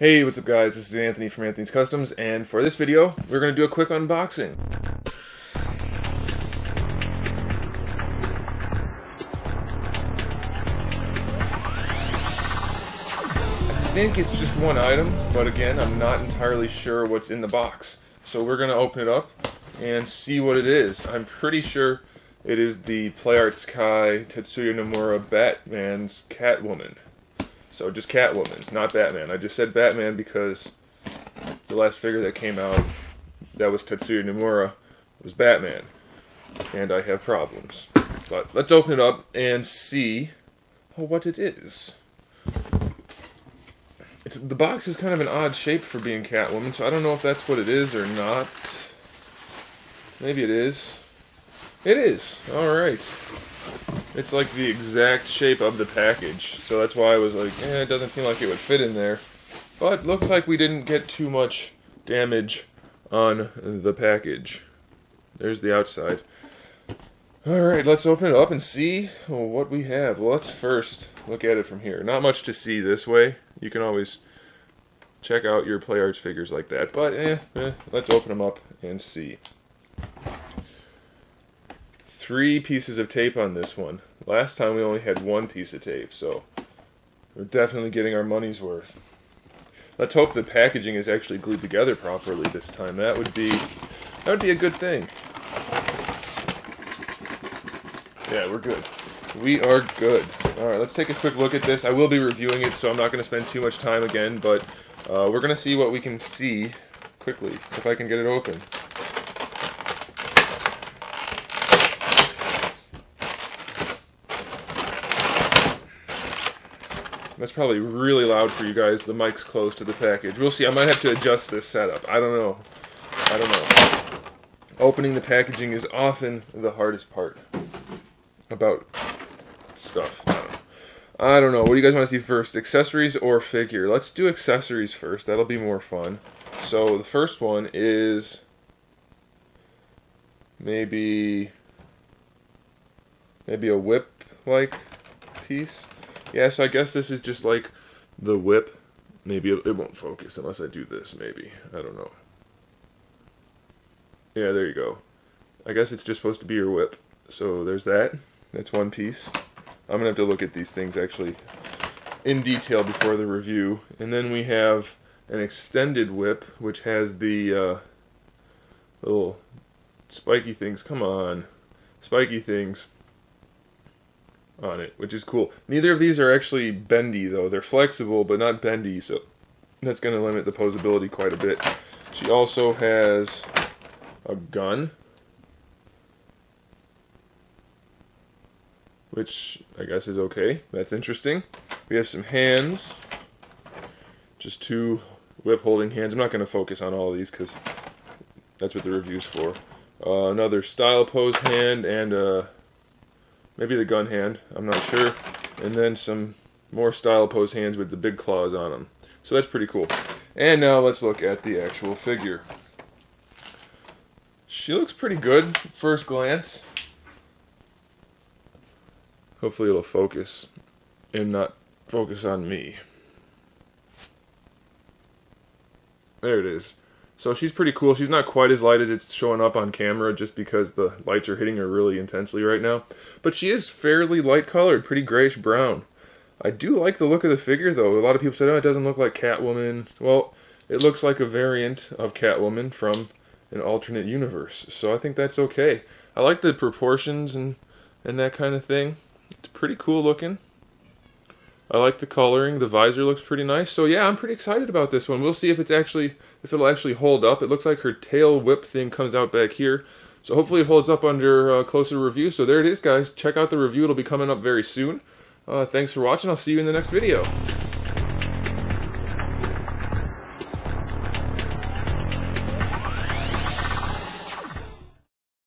Hey, what's up guys? This is Anthony from Anthony's Customs, and for this video, we're going to do a quick unboxing. I think it's just one item, but again, I'm not entirely sure what's in the box. So we're going to open it up and see what it is. I'm pretty sure it is the PlayArts Kai Tetsuya Nomura Batman's Catwoman. So just Catwoman, not Batman. I just said Batman because the last figure that came out that was Tetsuya Nomura was Batman. And I have problems. But let's open it up and see oh, what it is. It's, the box is kind of an odd shape for being Catwoman, so I don't know if that's what it is or not. Maybe it is. It is. Alright. It's like the exact shape of the package. So that's why I was like, eh, it doesn't seem like it would fit in there. But looks like we didn't get too much damage on the package. There's the outside. Alright, let's open it up and see what we have. Well, let's first look at it from here. Not much to see this way. You can always check out your Play PlayArts figures like that. But, eh, eh let's open them up and see three pieces of tape on this one. Last time we only had one piece of tape, so we're definitely getting our money's worth. Let's hope the packaging is actually glued together properly this time. That would be that would be a good thing. Yeah, we're good. We are good. Alright, let's take a quick look at this. I will be reviewing it, so I'm not going to spend too much time again, but uh, we're going to see what we can see quickly, if I can get it open. That's probably really loud for you guys. The mic's close to the package. We'll see. I might have to adjust this setup. I don't know. I don't know. Opening the packaging is often the hardest part about stuff. I don't know. I don't know. What do you guys want to see first? Accessories or figure? Let's do accessories first. That'll be more fun. So the first one is maybe maybe a whip like piece. Yeah, so I guess this is just like the whip. Maybe it, won't focus unless I do this, maybe. I don't know. Yeah, there you go. I guess it's just supposed to be your whip. So there's that. That's one piece. I'm going to have to look at these things actually in detail before the review. And then we have an extended whip, which has the uh, little spiky things. Come on. Spiky things on it, which is cool. Neither of these are actually bendy, though. They're flexible, but not bendy, so that's going to limit the posability quite a bit. She also has a gun, which I guess is okay. That's interesting. We have some hands, just two whip holding hands. I'm not going to focus on all of these because that's what the review's for. Uh, another style pose hand and a maybe the gun hand, I'm not sure, and then some more style pose hands with the big claws on them. So that's pretty cool. And now let's look at the actual figure. She looks pretty good first glance. Hopefully it'll focus and not focus on me. There it is. So she's pretty cool. She's not quite as light as it's showing up on camera just because the lights are hitting her really intensely right now. But she is fairly light colored, pretty grayish brown. I do like the look of the figure though. A lot of people said, oh, it doesn't look like Catwoman. Well, it looks like a variant of Catwoman from an alternate universe. So I think that's okay. I like the proportions and, and that kind of thing. It's pretty cool looking. I like the coloring. The visor looks pretty nice. So yeah, I'm pretty excited about this one. We'll see if it's actually if it'll actually hold up. It looks like her tail whip thing comes out back here. So hopefully it holds up under uh, closer review. So there it is, guys. Check out the review. It'll be coming up very soon. Uh, thanks for watching. I'll see you in the next video.